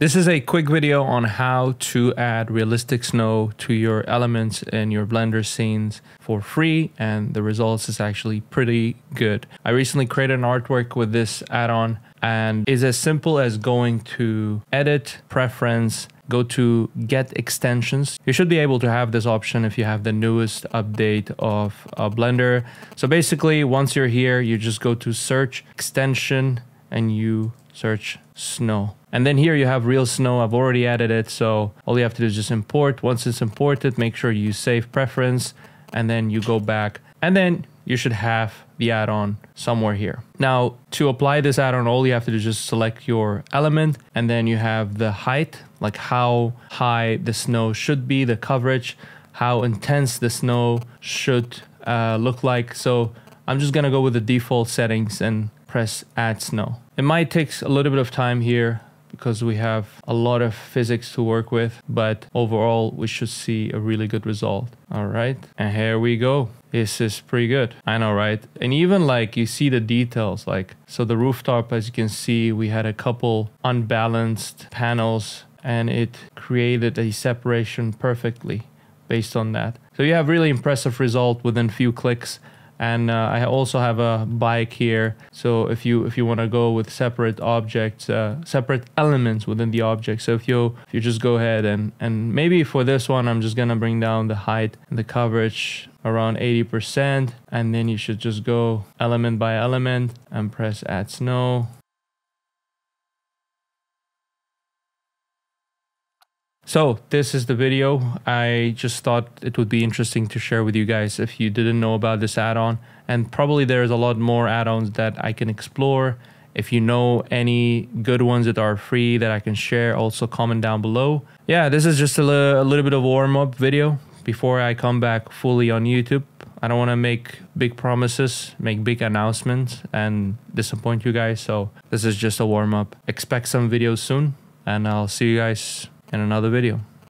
This is a quick video on how to add realistic snow to your elements in your Blender scenes for free and the results is actually pretty good. I recently created an artwork with this add-on and is as simple as going to edit, preference, go to get extensions. You should be able to have this option if you have the newest update of Blender. So basically once you're here, you just go to search extension and you search snow. And then here you have real snow. I've already added it. So all you have to do is just import. Once it's imported, make sure you save preference and then you go back and then you should have the add-on somewhere here. Now to apply this add-on, all you have to do is just select your element and then you have the height, like how high the snow should be, the coverage, how intense the snow should uh, look like. So I'm just gonna go with the default settings and press add snow. It might take a little bit of time here because we have a lot of physics to work with, but overall we should see a really good result. All right, and here we go. This is pretty good. I know, right? And even like you see the details, like, so the rooftop, as you can see, we had a couple unbalanced panels and it created a separation perfectly based on that. So you have really impressive result within few clicks and uh, I also have a bike here. So if you if you want to go with separate objects uh, separate elements within the object. So if you if you just go ahead and and maybe for this one I'm just gonna bring down the height and the coverage around 80% and then you should just go element by element and press add snow So this is the video. I just thought it would be interesting to share with you guys if you didn't know about this add-on. And probably there's a lot more add-ons that I can explore. If you know any good ones that are free that I can share, also comment down below. Yeah, this is just a, a little bit of warm-up video before I come back fully on YouTube. I don't want to make big promises, make big announcements and disappoint you guys. So this is just a warm-up. Expect some videos soon and I'll see you guys in another video.